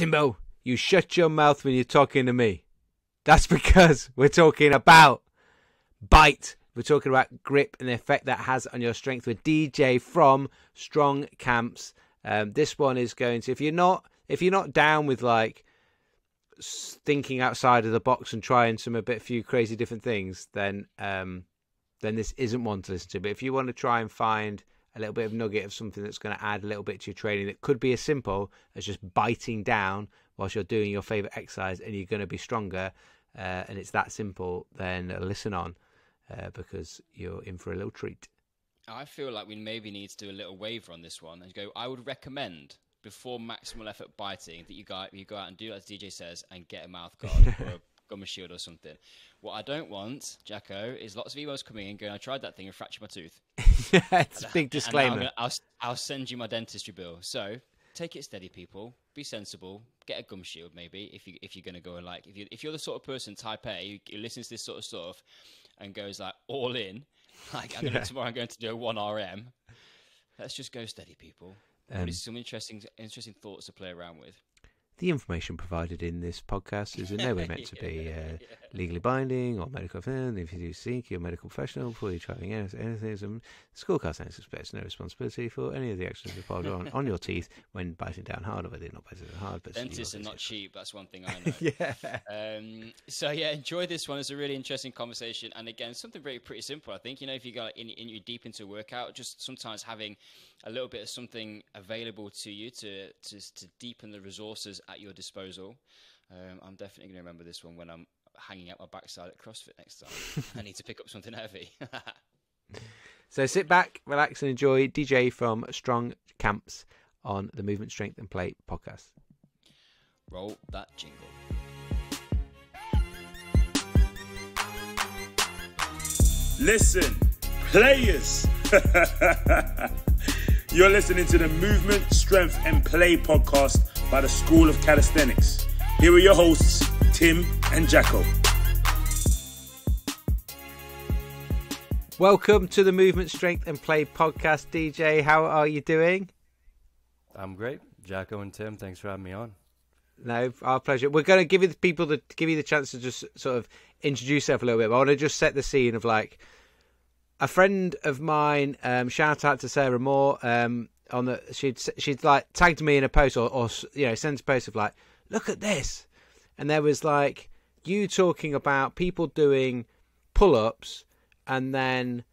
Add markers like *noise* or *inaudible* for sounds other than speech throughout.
Timbo, you shut your mouth when you're talking to me. That's *laughs* because we're talking about bite. We're talking about grip and the effect that has on your strength with DJ from Strong Camps. Um, this one is going to if you're not if you're not down with like thinking outside of the box and trying some a bit few crazy different things, then um, then this isn't one to listen to. But if you want to try and find a little bit of nugget of something that's going to add a little bit to your training that could be as simple as just biting down whilst you're doing your favorite exercise and you're going to be stronger uh, and it's that simple then listen on uh, because you're in for a little treat. I feel like we maybe need to do a little waiver on this one and go i would recommend before maximal effort biting that you go you go out and do as dj says and get a mouth guard or a gum shield or something what I don't want, Jacko, is lots of emails coming in going, I tried that thing and fractured my tooth. *laughs* yeah, it's a big disclaimer. Gonna, I'll, I'll send you my dentistry bill. So take it steady, people. Be sensible. Get a gum shield, maybe, if you if you're gonna go and like if you if you're the sort of person type A who, listens to this sort of stuff and goes like all in, *laughs* like I'm gonna, tomorrow I'm going to do a one RM. Let's just go steady, people. Um, some interesting interesting thoughts to play around with the information provided in this podcast is in no way meant to be *laughs* uh, legally binding or medical. If you do seek your medical professional before you're trying anything, some Schoolcast expects no responsibility for any of the actions required on, on your *laughs* teeth when biting down hard, or whether you're not biting down hard. But dentists are not cheap. That's one thing I know. *laughs* yeah. Um, so yeah, enjoy this one. It's a really interesting conversation, and again, something very pretty simple. I think you know if you got in, in you deep into a workout, just sometimes having a little bit of something available to you to to, to deepen the resources at your disposal. Um, I'm definitely going to remember this one when I'm hanging out my backside at CrossFit next time. *laughs* I need to pick up something heavy. *laughs* so sit back, relax, and enjoy DJ from Strong Camps on the Movement, Strength, and Play podcast. Roll that jingle. Listen, players. *laughs* You're listening to the Movement, Strength, and Play podcast by the School of Calisthenics. Here are your hosts, Tim and Jacko. Welcome to the Movement, Strength, and Play podcast. DJ, how are you doing? I'm great. Jacko and Tim, thanks for having me on. No, our pleasure. We're going to give you the people to give you the chance to just sort of introduce yourself a little bit. But I want to just set the scene of like a friend of mine, um, shout out to Sarah Moore, um, on the she'd she'd like tagged me in a post or, or you know sent a post of like, look at this, and there was like you talking about people doing pull ups and then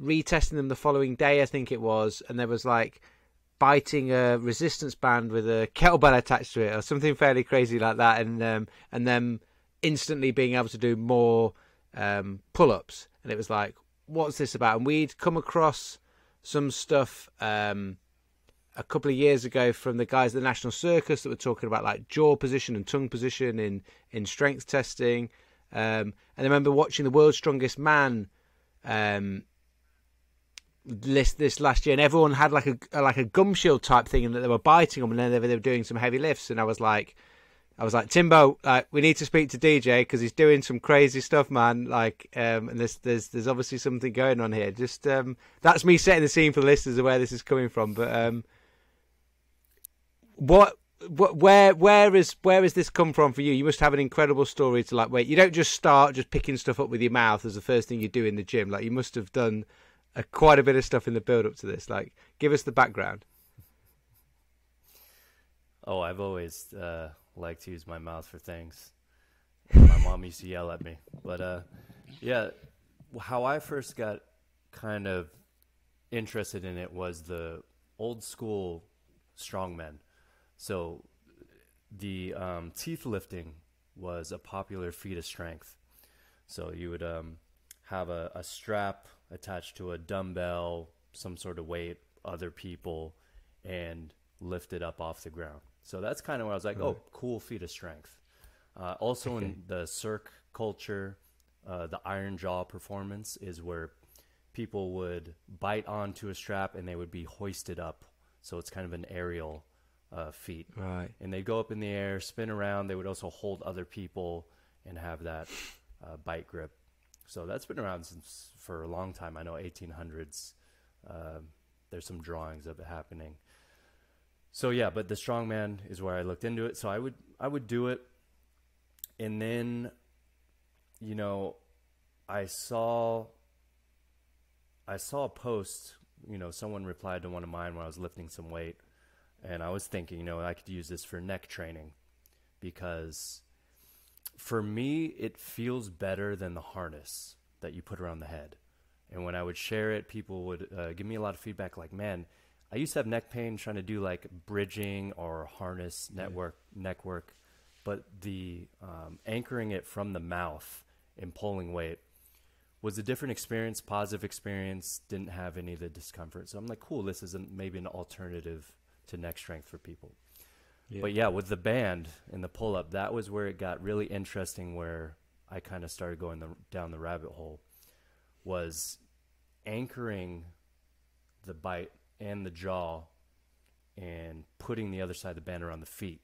retesting them the following day, I think it was, and there was like biting a resistance band with a kettlebell attached to it or something fairly crazy like that, and um, and then instantly being able to do more um, pull ups, and it was like, what's this about? And we'd come across some stuff um, a couple of years ago from the guys at the National Circus that were talking about like jaw position and tongue position in in strength testing. Um, and I remember watching the World's Strongest Man um, list this last year, and everyone had like a like a gum shield type thing, and that they were biting them, and then they were, they were doing some heavy lifts, and I was like, I was like, Timbo, like, we need to speak to DJ because he's doing some crazy stuff, man. Like, um, and there's there's there's obviously something going on here. Just um, that's me setting the scene for the listeners of where this is coming from. But um, what, where, where is where has this come from for you? You must have an incredible story to like. Wait, you don't just start just picking stuff up with your mouth as the first thing you do in the gym. Like, you must have done a, quite a bit of stuff in the build up to this. Like, give us the background. Oh, I've always. Uh like to use my mouth for things. my mom used to yell at me. But uh, yeah, how I first got kind of interested in it was the old school strongmen. So the um, teeth lifting was a popular feat of strength. So you would um, have a, a strap attached to a dumbbell, some sort of weight, other people, and lift it up off the ground. So that's kind of where I was like, right. oh, cool feat of strength. Uh, also okay. in the Cirque culture, uh, the iron jaw performance is where people would bite onto a strap and they would be hoisted up. So it's kind of an aerial uh, feat. Right. And they'd go up in the air, spin around. They would also hold other people and have that uh, bite grip. So that's been around since for a long time. I know 1800s. Uh, there's some drawings of it happening. so yeah, but the strongman is where I looked into it. So I would I would do it, and then, you know, I saw. I saw a post. You know, someone replied to one of mine when I was lifting some weight, and I was thinking, you know, I could use this for neck training, because, for me, it feels better than the harness that you put around the head. And when I would share it, people would uh, give me a lot of feedback, like, "Man, I used to have neck pain trying to do like bridging or harness network yeah. neck work, but the um, anchoring it from the mouth and pulling weight was a different experience, positive experience. Didn't have any of the discomfort, so I'm like, cool. This is a, maybe an alternative to neck strength for people. Yeah. But yeah, with the band and the pull up, that was where it got really interesting. Where I kind of started going the, down the rabbit hole was anchoring the bite and the jaw and putting the other side of the band around the feet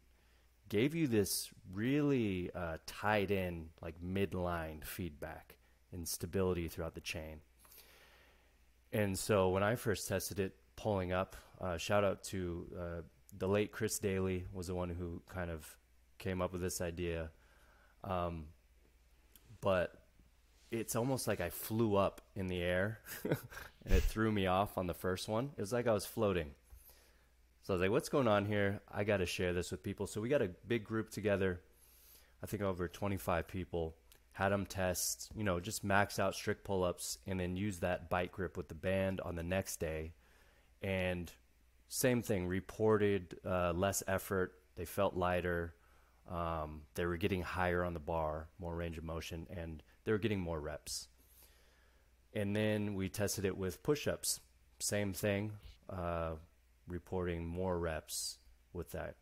gave you this really uh, tied in like midline feedback and stability throughout the chain and so when i first tested it pulling up uh, shout out to uh, the late chris daly was the one who kind of came up with this idea um, but it's almost like I flew up in the air *laughs* and it threw me off on the first one. It was like I was floating. So I was like, what's going on here? I got to share this with people. So we got a big group together, I think over 25 people, had them test, you know, just max out strict pull ups and then use that bite grip with the band on the next day. And same thing, reported uh, less effort. They felt lighter. Um, they were getting higher on the bar, more range of motion, and they were getting more reps. And then we tested it with push ups. Same thing, uh, reporting more reps with that.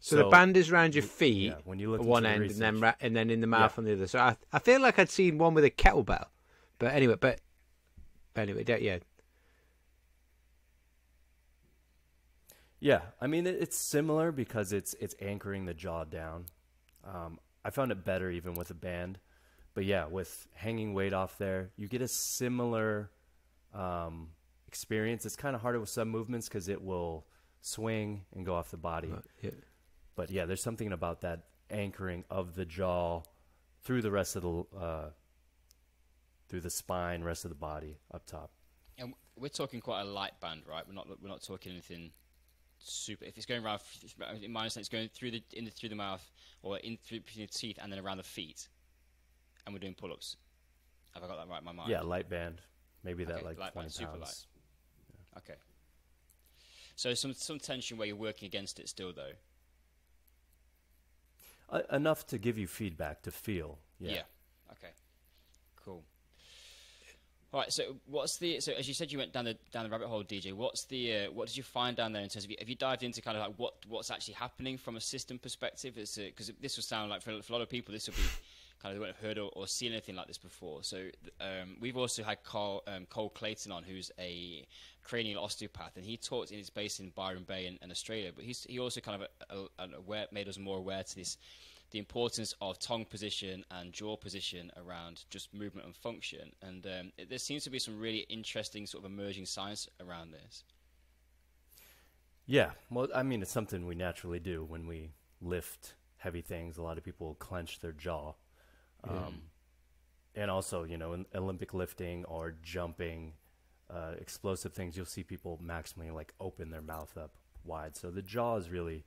So, so, the band is around your feet, yeah, when you look at one end, and then and then in the mouth yeah. on the other. So I, I feel like I'd seen one with a kettlebell, but anyway, but, but anyway, yeah. Yeah, I mean it, it's similar because it's it's anchoring the jaw down. Um, I found it better even with a band but yeah, with hanging weight off there, you get a similar um, experience. It's kind of harder with some movements because it will swing and go off the body. Uh, yeah. But yeah, there's something about that anchoring of the jaw through the rest of the uh, through the spine, rest of the body up top. And we're talking quite a light band, right? We're not we're not talking anything super. If it's going around, in my understanding, it's going through the in the, through the mouth or in through the teeth and then around the feet and we're doing pull-ups. Have I got that right in my mind? Yeah, light band. Maybe that okay, like light 20 band, super light. Yeah. Okay. So some some tension where you're working against it still though. Uh, enough to give you feedback to feel. Yeah. yeah. Okay. All right. So what's the so as you said you went down the down the rabbit hole, DJ. What's the uh, what did you find down there in terms of have you dived into kind of like what what's actually happening from a system perspective? Because this will sound like for, for a lot of people this will be kind of they won't have heard or, or seen anything like this before. So um, we've also had Carl, um, Cole Clayton on, who's a cranial osteopath, and he taught in his base in Byron Bay in, in Australia. But he also kind of a, a, aware, made us more aware to this the importance of tongue position and jaw position around just movement and function. And um, it, there seems to be some really interesting sort of emerging science around this. Yeah, well, I mean, it's something we naturally do when we lift heavy things. A lot of people clench their jaw um, and also, you know, in Olympic lifting or jumping, uh, explosive things, you'll see people maximally like open their mouth up wide. So the jaw is really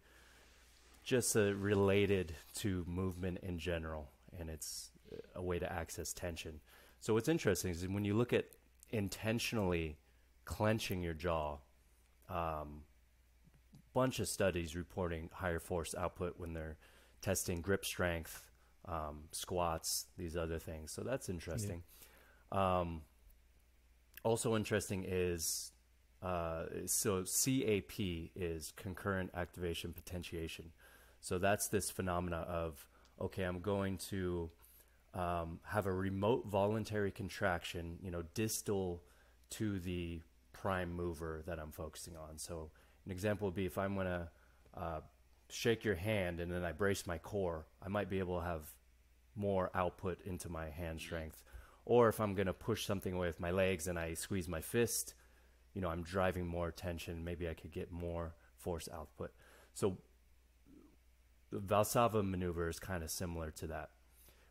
just uh, related to movement in general, and it's a way to access tension. So what's interesting is when you look at intentionally clenching your jaw, um, bunch of studies reporting higher force output when they're testing grip strength, um, squats, these other things. So that's interesting. Yeah. Um, also interesting is uh, so CAP is concurrent activation potentiation. So that's this phenomena of okay, I'm going to um, have a remote voluntary contraction, you know, distal to the prime mover that I'm focusing on. So an example would be if I'm going to uh, shake your hand and then I brace my core, I might be able to have more output into my hand strength. Or if I'm going to push something away with my legs and I squeeze my fist, you know, I'm driving more tension. Maybe I could get more force output. So Valsalva maneuver is kind of similar to that.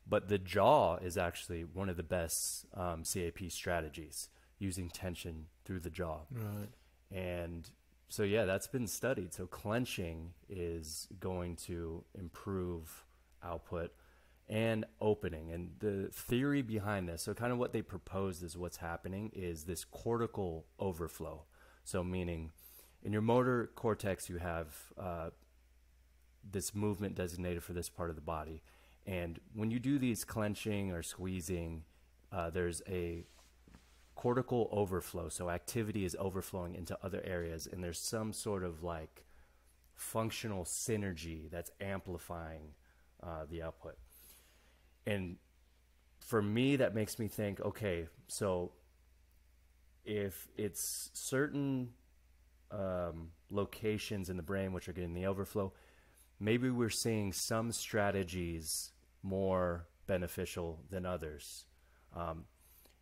But the jaw is actually one of the best um, CAP strategies, using tension through the jaw. Right. And so, yeah, that's been studied. So, clenching is going to improve output and opening. And the theory behind this, so kind of what they proposed is what's happening is this cortical overflow. So, meaning in your motor cortex, you have uh, this movement designated for this part of the body. And when you do these clenching or squeezing, uh, there's a cortical overflow. So activity is overflowing into other areas, and there's some sort of like functional synergy that's amplifying uh, the output. And for me, that makes me think okay, so if it's certain um, locations in the brain which are getting the overflow, maybe we're seeing some strategies more beneficial than others. Um,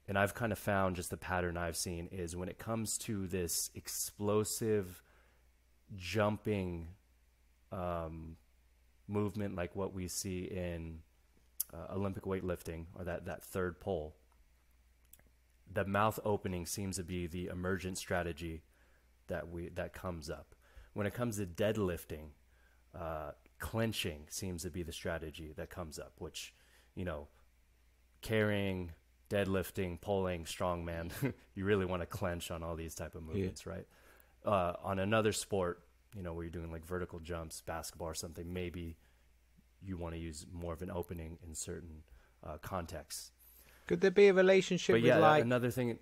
and I've kind of found just the pattern I've seen is when it comes to this explosive jumping um, movement, like what we see in uh, Olympic weightlifting or that, that third pole, the mouth opening seems to be the emergent strategy that we that comes up. When it comes to deadlifting, uh, clenching seems to be the strategy that comes up, which, you know, carrying, deadlifting, pulling, strongman, *laughs* you really want to clench on all these type of movements, yeah. right? Uh, on another sport, you know, where you're doing like vertical jumps, basketball or something, maybe you want to use more of an opening in certain uh, contexts. Could there be a relationship but with yeah, like another thing?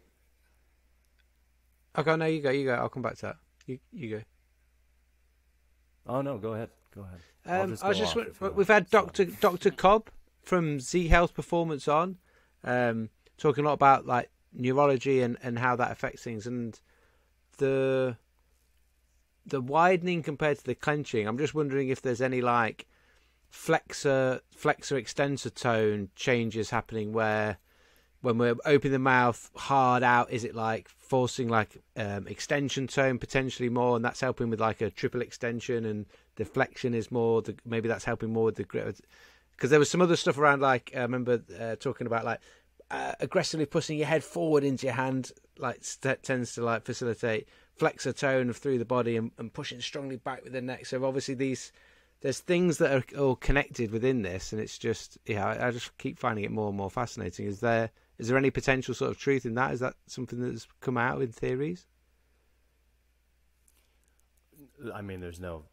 Okay, no, you go, you go. I'll come back to that. You, you go. Oh no, go ahead. Go ahead. Um, I was just we've had Doctor Doctor Cobb from Z Health Performance on, um, talking a lot about like neurology and, and how that affects things and the the widening compared to the clenching. I'm just wondering if there's any like flexor flexor extensor tone changes happening where when we're opening the mouth hard out, is it like forcing like um, extension tone potentially more, and that's helping with like a triple extension, and the flexion is more. The, maybe that's helping more with the grip. Because there was some other stuff around, like I remember uh, talking about like uh, aggressively pushing your head forward into your hand, like st- tends to like facilitate flexor tone through the body, and, and pushing strongly back with the neck. So obviously these there's things that are all connected within this, and it's just yeah, I, I just keep finding it more and more fascinating. Is there is there any potential sort of truth in that? Is that something that's come out in theories? I mean, there's no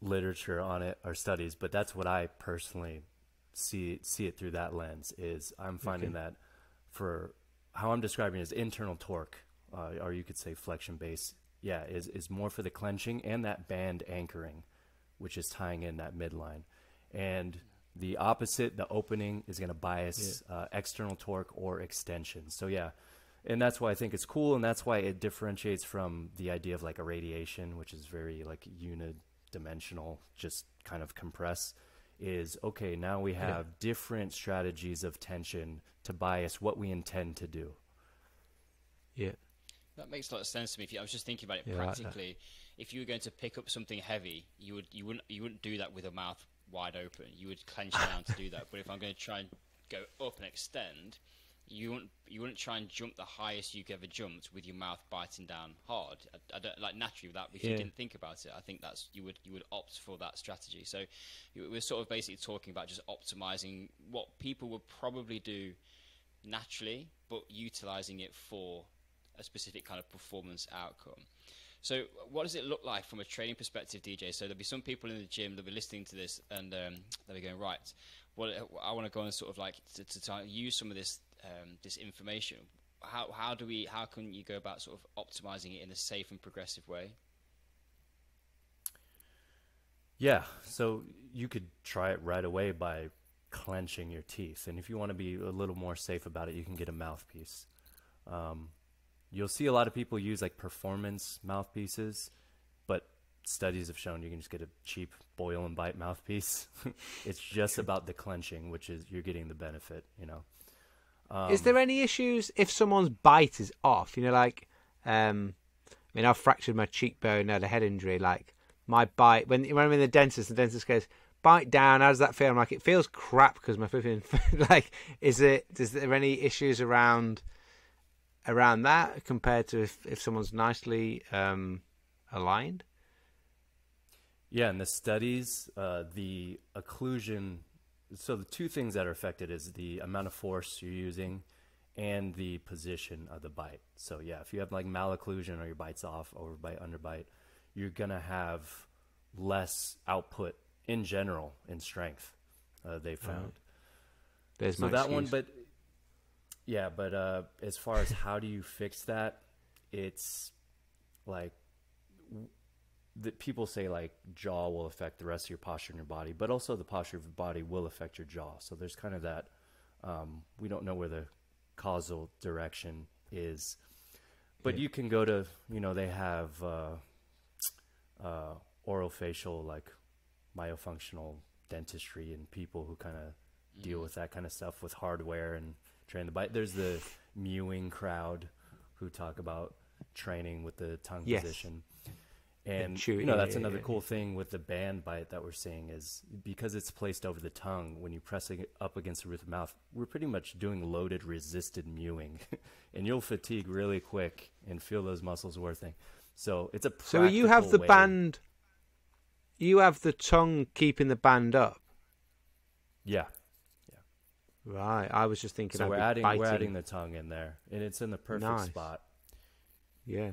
literature on it or studies, but that's what I personally see see it through that lens. Is I'm finding okay. that for how I'm describing it is internal torque, uh, or you could say flexion base. Yeah, is is more for the clenching and that band anchoring, which is tying in that midline, and the opposite, the opening, is going to bias yeah. uh, external torque or extension. So yeah, and that's why I think it's cool, and that's why it differentiates from the idea of like a radiation, which is very like unidimensional, just kind of compress. Is okay. Now we have yeah. different strategies of tension to bias what we intend to do. Yeah, that makes a lot of sense to me. If you, I was just thinking about it yeah, practically. Like if you were going to pick up something heavy, you would you wouldn't you wouldn't do that with a mouth wide open. You would clench down to do that. But if I'm going to try and go up and extend, you wouldn't you wouldn't try and jump the highest you've ever jumped with your mouth biting down hard. I, I don't like naturally that. If yeah. you didn't think about it, I think that's you would you would opt for that strategy. So we're sort of basically talking about just optimizing what people would probably do naturally, but utilizing it for a specific kind of performance outcome. So, what does it look like from a training perspective, DJ? So, there'll be some people in the gym that'll be listening to this and um, they'll be going, right, well, I want to go and sort of like to, to use some of this um, this information. How how do we how can you go about sort of optimizing it in a safe and progressive way? Yeah, so you could try it right away by clenching your teeth, and if you want to be a little more safe about it, you can get a mouthpiece. Um, you'll see a lot of people use like performance mouthpieces, but studies have shown you can just get a cheap boil and bite mouthpiece. *laughs* it's just about the clenching, which is you're getting the benefit, you know. Um, is there any issues if someone's bite is off? You know, like um, I mean, I've fractured my cheekbone, had a head injury. Like my bite when when I'm in the dentist, the dentist goes, "Bite down." How does that feel? I'm like, it feels crap because my flipping *laughs* like. Is it? Is there any issues around around that compared to if if someone's nicely um, aligned? Yeah, in the studies, uh, the occlusion. So the two things that are affected is the amount of force you're using and the position of the bite. So yeah, if you have like malocclusion or your bite's off, overbite, underbite, you're gonna have less output in general in strength. Uh, they found. There's so that excuse. one, but yeah, but uh, as far as how do you fix that, it's like that people say like jaw will affect the rest of your posture in your body, but also the posture of your body will affect your jaw. So there's kind of that. Um, we don't know where the causal direction is, but Yeah. you can go to you know they have uh, uh, orofacial like myofunctional dentistry and people who kind of deal with that kind of stuff with hardware and train the bite. There's the mewing crowd who talk about training with the tongue Yes. position. And chew- you know that's yeah, another yeah, cool thing with the band bite that we're seeing is because it's placed over the tongue when you press it up against the roof of the mouth, we're pretty much doing loaded resisted mewing, *laughs* and you'll fatigue really quick and feel those muscles working. So it's a So you have the way- band. You have the tongue keeping the band up, Yeah. Right? I was just thinking. So I'd we're be adding we're adding the tongue in there, and it's in the perfect Nice. spot. Yeah.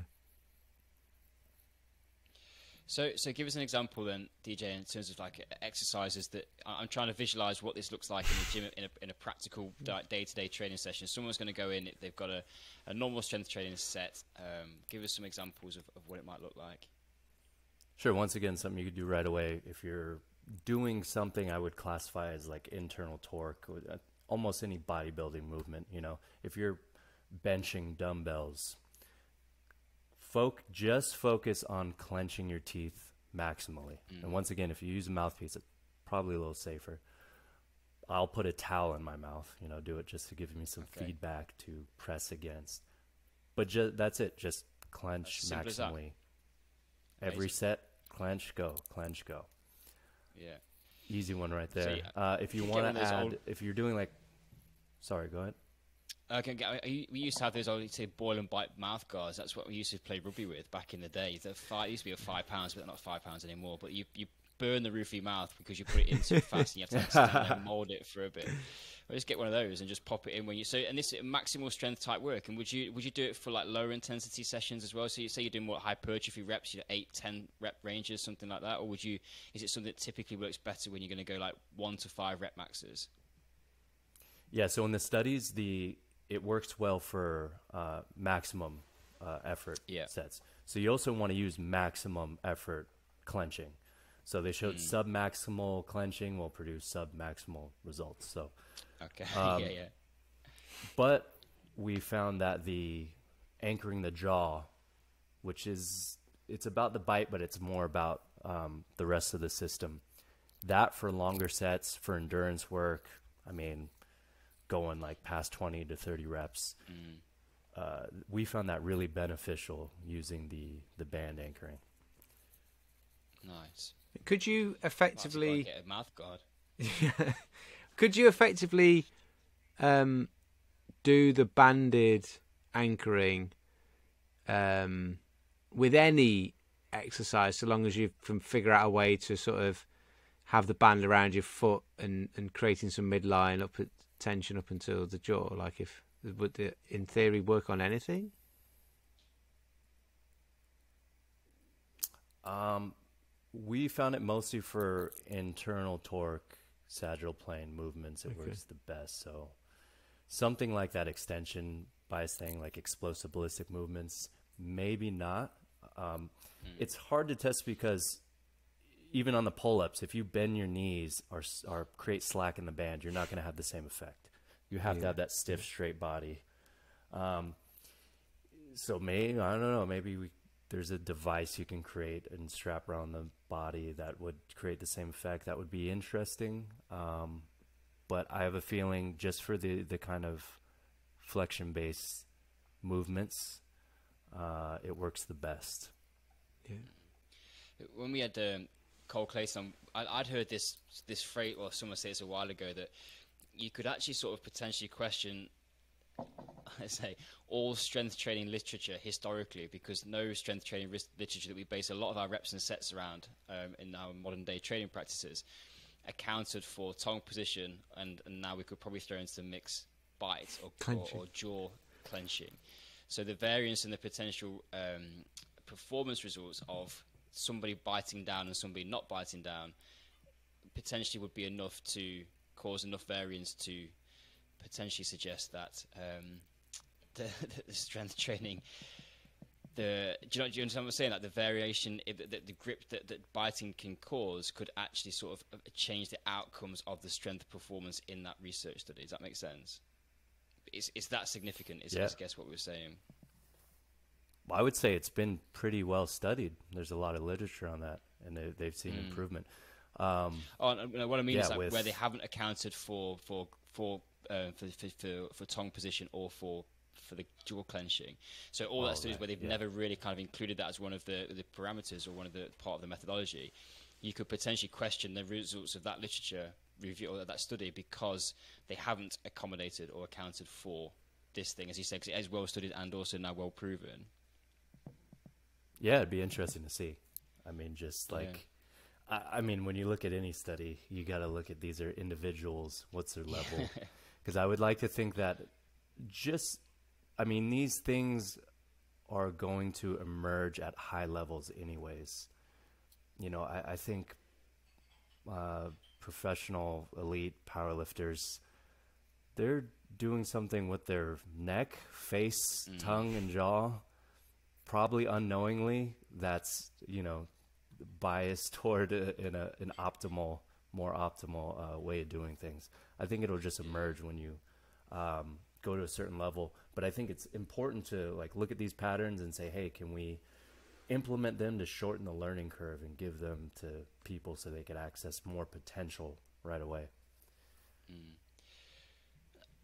So, so give us an example then, DJ, in terms of like exercises that I- I'm trying to visualize what this looks like in the gym in a, in a practical day to day training session. Someone's going to go in, they've got a, a normal strength training set. Um, give us some examples of, of what it might look like. Sure. Once again, something you could do right away if you're doing something I would classify as like internal torque, or, uh, almost any bodybuilding movement. You know, if you're benching dumbbells, folk just focus on clenching your teeth maximally. And mm. once again, if you use a mouthpiece, it's probably a little safer. I'll put a towel in my mouth. You know, do it just to give me some Okay. feedback to press against. But ju- that's it. Just clench As simple as that. maximally. Every set, clench, go, clench, go. Yeah. Easy one right So, there. yeah, uh, if you want to add, old- if you're doing like, sorry, go ahead. Okay, we used to have those old, say, boil and bite mouth guards. That's what we used to play rugby with back in the day. The five, used to be a five pounds, but they're not five pounds anymore. But you, you burn the roof of your mouth because you put it in too *laughs* fast and you have to stand there and mold it for a bit. Or just get one of those and just pop it in when you. So, and this is maximal strength type work. And would you would you do it for like lower intensity sessions as well? So you say you're doing what hypertrophy reps, you know, eight, ten rep ranges, something like that, or would you? Is it something that typically works better when you're going to go like one to five rep maxes? Yeah. So in the studies, the it works well for uh, maximum uh, effort Yeah. sets. So you also want to use maximum effort clenching. So they showed sub maximal clenching will produce sub maximal results. So Okay, *laughs* Um, yeah, yeah. But we found that the anchoring the jaw, which is it's about the bite, but it's more about um, the rest of the system. That for longer sets for endurance work. I mean, going like past twenty to thirty reps. Uh, we found that really beneficial using the the band anchoring. Nice. Could you Might as well effectively? get a mouth guard. *laughs* Could you effectively um, do the banded anchoring um, with any exercise, so long as you can figure out a way to sort of have the band around your foot and, and creating some midline up at tension up until the jaw? Like, if would it, in theory, work on anything? Um, we found it mostly for internal torque, sagittal plane movements. It works the best. So something like that extension bias thing, like explosive ballistic movements, maybe not. Um, It's hard to test because even on the pull-ups, if you bend your knees or or create slack in the band, you're not going to have the same effect. You have to have that stiff, straight body. Um, so maybe I don't know. Maybe we, there's a device you can create and strap around the body that would create the same effect. That would be interesting. Um, but I have a feeling just for the the kind of flexion based movements, uh, it works the best. Yeah. When we had um, Cole Clayson, I, would heard this this phrase, or someone said this a while ago that you could actually sort of potentially question *laughs* I say all strength training literature historically, because no strength training literature that we base a lot of our reps and sets around um, in our modern day training practices accounted for tongue position, and, and now we could probably throw into the mix bite or, or, or jaw clenching. So the variance in the potential um, performance results of somebody biting down and somebody not biting down potentially would be enough to cause enough variance to potentially suggest that um, *laughs* the, the, strength training, the do you, know, do you understand what I'm saying? Like the variation, the, the grip that, that biting can cause could actually sort of uh, change the outcomes of the strength performance in that research study. Does that make sense? Is is that significant? Is, yeah. I guess what we are saying. Well, I would say it's been pretty well studied. There's a lot of literature on that, and they, have seen mm. improvement. Um, oh, no, what I mean yeah, is like with, where they haven't accounted for for for uh, for, for, for, for tongue position or for for the jaw clenching. So all oh, that studies right. where they've yeah. never really kind of included that as one of the, the parameters or one of the part of the methodology, you could potentially question the results of that literature review or that study because they haven't accommodated or accounted for this thing, as you said, because it is well studied and also now well proven. Yeah, it'd be interesting to see. I mean, just like I, mean, when you look at any study, you got to look at these are individuals. What's their level? *laughs* Because I would like to think that just, I mean, these things are going to emerge at high levels, anyways. You know, I, I think uh, professional elite powerlifters, they're doing something with their neck, face, mm. tongue, and jaw, probably unknowingly. That's you know biased *laughs* toward a, in a, an optimal, more optimal uh, way of doing things. I think it'll just emerge when you um, go to a certain level. But I think it's important to like look at these patterns and say, hey, can we implement them to shorten the learning curve and give them to people so they could access more potential right away. Mm.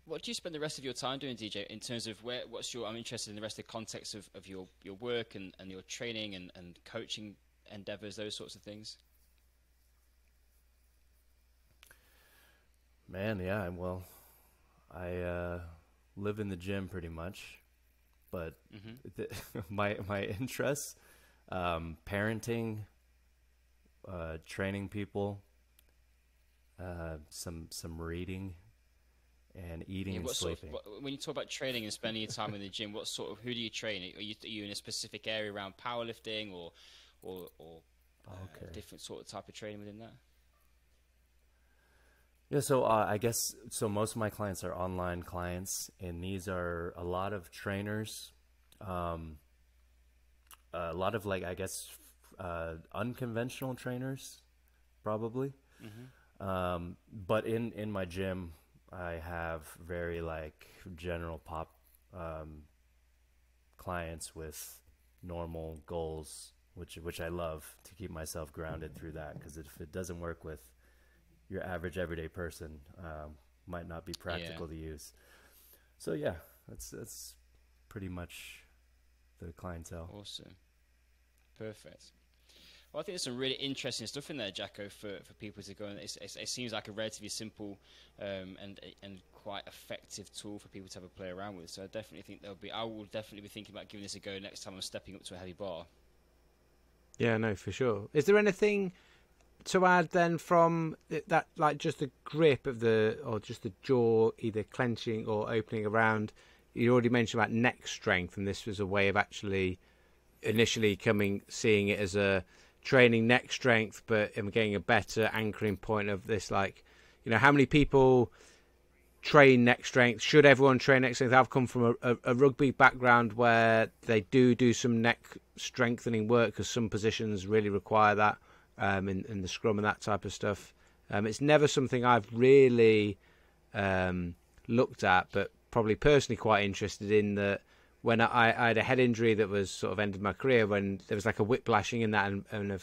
What do you spend the rest of your time doing, DJ? In terms of where, what's your? I'm interested in the rest of the context of, of your, your work and, and your training and, and coaching endeavors, those sorts of things? Man, yeah. Well, I uh, live in the gym pretty much, but mm-hmm. *laughs* the, my my interests, um, parenting, uh, training people, uh, some some reading, and eating yeah, and sleeping. Sort of, when you talk about training and spending your time in the gym, what sort of who do you train? Are you, are you in a specific area around powerlifting or or, or uh, different sort of type of training within that? Yeah, so uh, I guess so. Most of my clients are online clients, and these are a lot of trainers, um, a lot of like I guess uh, unconventional trainers, probably. Mm-hmm. Um, but in in my gym, I have very like general pop um, clients with normal goals which which I love to keep myself grounded through that because if it doesn't work with your average everyday person, um, might not be practical yeah. to use. So yeah, that's that's pretty much the clientele. Awesome, perfect. Well, I think there's some really interesting stuff in there, Jacko, for, for people to go. And it's, it's, it seems like a relatively simple um, and and quite effective tool for people to have a play around with. So I definitely think there'll be. I will definitely be thinking about giving this a go next time I'm stepping up to a heavy bar. Yeah, no, for sure. Is there anything to add then from that, like just the grip of the, or just the jaw either clenching or opening around? You already mentioned about neck strength, and this was a way of actually initially coming, seeing it as a training neck strength, but I'm getting a better anchoring point of this. Like, you know, how many people train neck strength? Should everyone train neck strength? I've come from a, a, a rugby background where they do do some neck strengthening work because some positions really require that um, in, in, the scrum and that type of stuff. Um, it's never something I've really um, looked at, but probably personally quite interested in that. When I, I, had a head injury that was sort of ended my career, when there was like a whiplashing in that and, and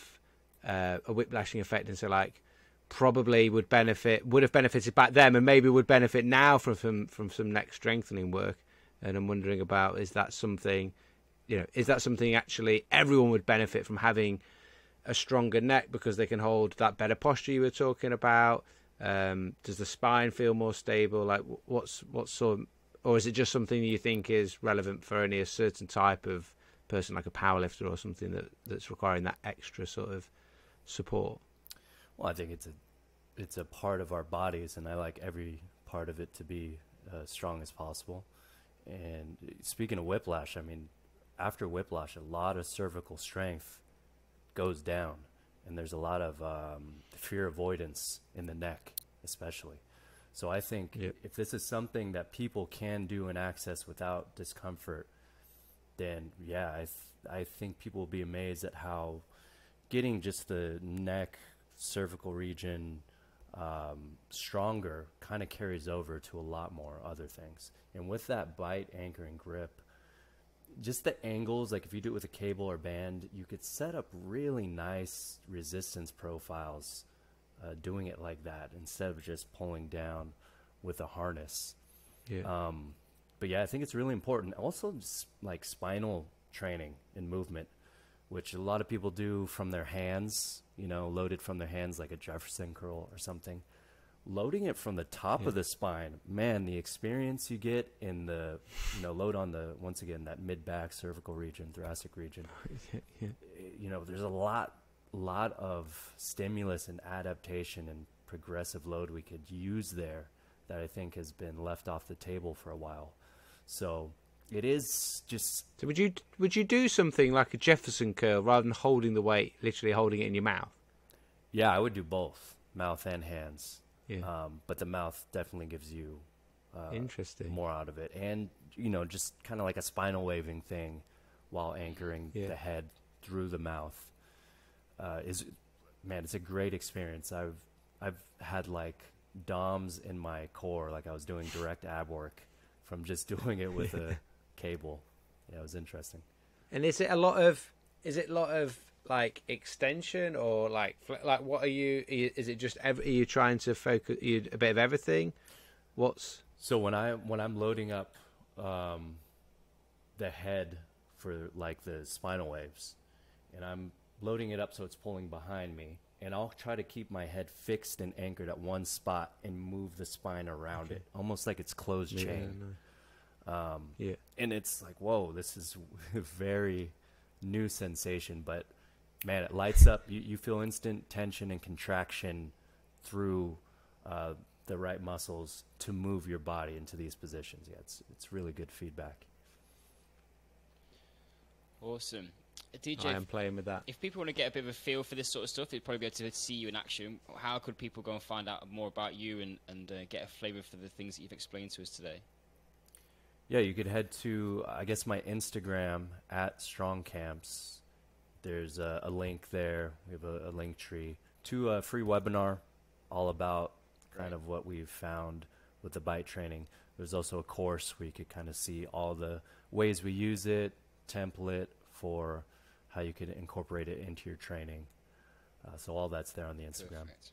uh, a whiplashing effect, and so like probably would benefit would have benefited back then and maybe would benefit now from from, from some neck strengthening work and I'm wondering about is that something you know, is that something actually everyone would benefit from having a stronger neck because they can hold that better posture you were talking about? Um, does the spine feel more stable? Like, what's what's sort, or is it just something you think is relevant for only a certain type of person, like a powerlifter or something that that's requiring that extra sort of support? Well, I think it's a it's a part of our bodies, and I like every part of it to be uh, strong as possible. And speaking of whiplash, I mean, after whiplash, a lot of cervical strength goes down, and there's a lot of um, fear avoidance in the neck, especially. So I think yep. if this is something that people can do and access without discomfort, then yeah, I th- I think people will be amazed at how getting just the neck, cervical region um, stronger kind of carries over to a lot more other things. And with that bite, anchor, and grip, just the angles, like if you do it with a cable or band, you could set up really nice resistance profiles uh, doing it like that instead of just pulling down with a harness. Yeah. Um, but yeah, I think it's really important. Also, just like spinal training and movement, which a lot of people do from their hands, you know, loaded from their hands like a Jefferson curl or something loading it from the top yeah. of the spine, man, the experience you get in the, you know, load on the once again that mid back cervical region, thoracic region. *laughs* yeah, yeah. Eh, you know, there's a lot, lot of stimulus and adaptation and progressive load we could use there that I think has been left off the table for a while. So it is just. So would you would you do something like a Jefferson curl rather than holding the weight, literally holding it in your mouth? Yeah, I would do both, mouth and hands. Yeah. Um, but the mouth definitely gives you uh, interesting more out of it, and you know, just kind of like a spinal waving thing while anchoring yeah. the head through the mouth uh, is man, it's a great experience. I've I've had like DOMs in my core, like I was doing direct ab work from just *laughs* doing it with a *laughs* cable. Yeah, it was interesting. And is it a lot of? Is it a lot of like extension or like like what are you? Is it just are you trying to focus you a bit of everything? What's so when I when I'm loading up um, the head for like the spinal waves, and I'm loading it up so it's pulling behind me, and I'll try to keep my head fixed and anchored at one spot and move the spine around okay. it, almost like it's closed yeah, chain. No. Um, yeah, and it's like whoa, this is *laughs* very new sensation, but man, it lights up. You, you feel instant tension and contraction through uh, the right muscles to move your body into these positions. Yeah, it's it's really good feedback. Awesome. Uh, DJ, I am playing with that. If people want to get a bit of a feel for this sort of stuff, they'd probably be able to see you in action. How could people go and find out more about you and, and uh, get a flavour for the things that you've explained to us today? Yeah, you could head to, I guess, my Instagram at Strong Camps. There's a, a link there. We have a, a, link tree to a free webinar all about kind of what we've found with the bite training. There's also a course where you could kind of see all the ways we use it, template for how you could incorporate it into your training. Uh, so all that's there on the Instagram. Perfect.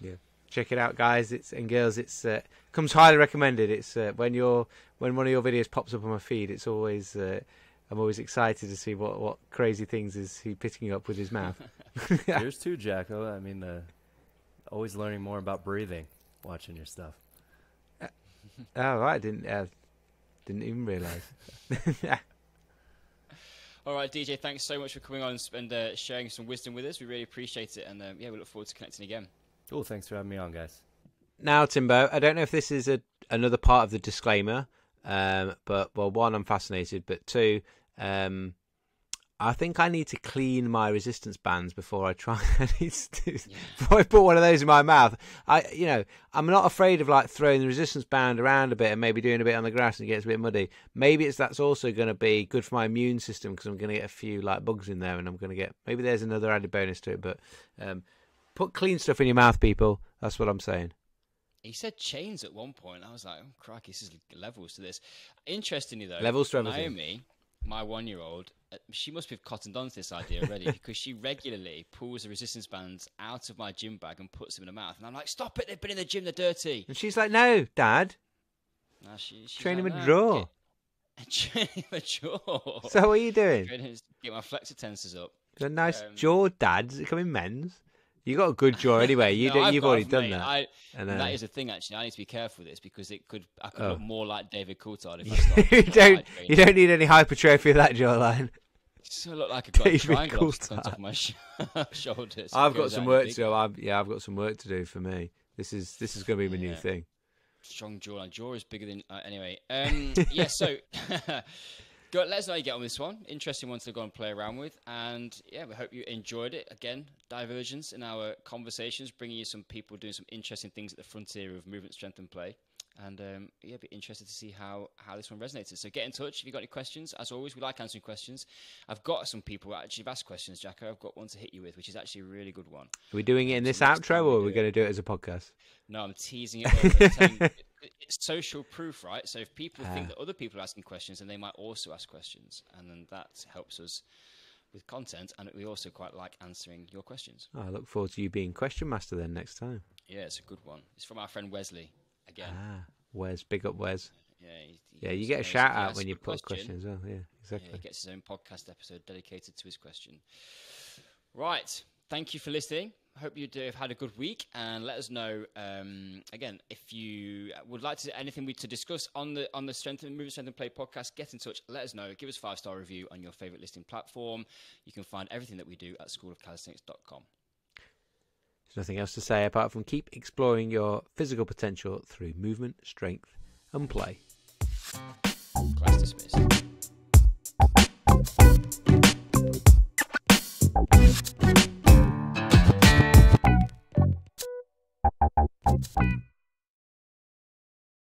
Yeah, check it out, guys. It's and girls. It's uh, comes highly recommended. It's uh, when your when one of your videos pops up on my feed. It's always uh, I'm always excited to see what, what crazy things is he picking up with his mouth. *laughs* *laughs* Here's too, Jacko. I mean, uh, always learning more about breathing, watching your stuff. Uh, oh, I didn't uh, didn't even realize. *laughs* All right, DJ, thanks so much for coming on and uh, sharing some wisdom with us. We really appreciate it, and um, yeah, we look forward to connecting again. Cool. Thanks for having me on, guys. Now, Timbo, I don't know if this is a another part of the disclaimer, um, but well, one, I'm fascinated, but two, um, I think I need to clean my resistance bands before I try. *laughs* I need to, yeah. before I put one of those in my mouth. I, you know, I'm not afraid of like throwing the resistance band around a bit and maybe doing a bit on the grass and it gets a bit muddy. Maybe it's that's also going to be good for my immune system because I'm going to get a few like bugs in there and I'm going to get maybe there's another added bonus to it. But um, put clean stuff in your mouth, people. That's what I'm saying. He said chains at one point. I was like, oh, crikey, this is levels to this. Interestingly, though, levels to everything. Naomi my one year old, uh, she must have cottoned on to this idea already *laughs* because she regularly pulls the resistance bands out of my gym bag and puts them in her mouth. And I'm like, stop it, they've been in the gym, they're dirty. And she's like, no, Dad. Nah, she, Train like, him no, draw. *laughs* Training for jaw. So what are you doing? Get my flexor tensors up. A nice um, jaw, Dad. Does it come in men's? You got a good jaw *laughs* anyway. You no, you've got, already done mate, that. I, and, uh, that is the thing. Actually, I need to be careful with this because it could I could oh. look more like David Coulthard if I *laughs* start. you don't you don't need any hypertrophy of that jawline. So look like a got triangle on top of my sh- *laughs* shoulders. I've got some work to do. I've, yeah, I've got some work to do for me. This is this is going to be my yeah. new thing. Strong jawline. Jaw is bigger than uh, anyway. Um, yeah. So. Go, let us know how you get on this one. Interesting one to go and play around with. And yeah, we hope you enjoyed it. Again, divergence in our conversations, bringing you some people doing some interesting things at the frontier of movement, strength, and play. And um, yeah, be interested to see how, how this one resonated. So get in touch if you've got any questions. As always, we like answering questions. I've got some people actually have asked questions, Jacko. I've got one to hit you with, which is actually a really good one. Are we doing it in this outro or are we going to do it as a podcast? No, I'm teasing it. *laughs* it's social proof, right? So if people think ah. that other people are asking questions, then they might also ask questions. And then that helps us with content. And we also quite like answering your questions. Oh, I look forward to you being question master then next time. Yeah, it's a good one. It's from our friend Wesley again. Ah, Wes, big up Wes. Yeah, he, he yeah, you get a shout out when you put question. a question as well. Yeah, exactly. Yeah, he gets his own podcast episode dedicated to his question. Right. Thank you for listening. Hope you have had a good week, and let us know um, again if you would like to anything we to discuss on the on the Strength and Movement Strength and Play podcast. Get in touch. Let us know. Give us five star review on your favorite listing platform. You can find everything that we do at schoolofcalisthenics.com. There's nothing else to say apart from keep exploring your physical potential through movement, strength, and play. Class dismissed.